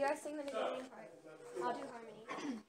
you guys sing the beginning part. I'll do harmony.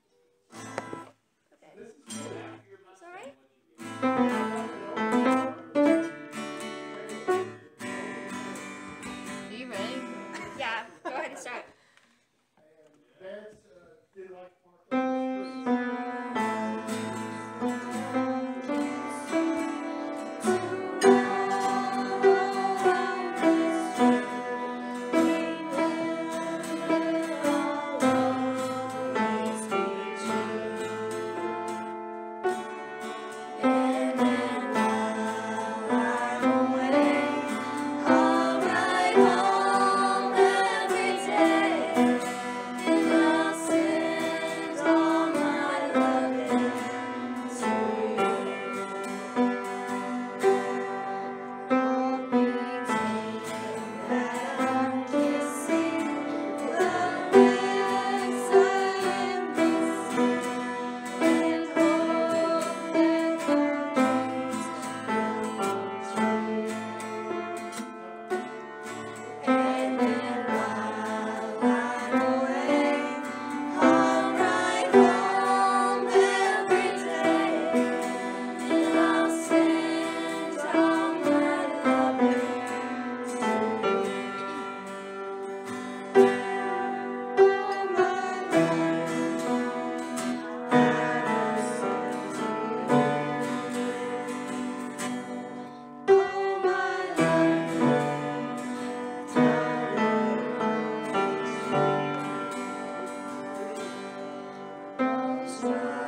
Christ.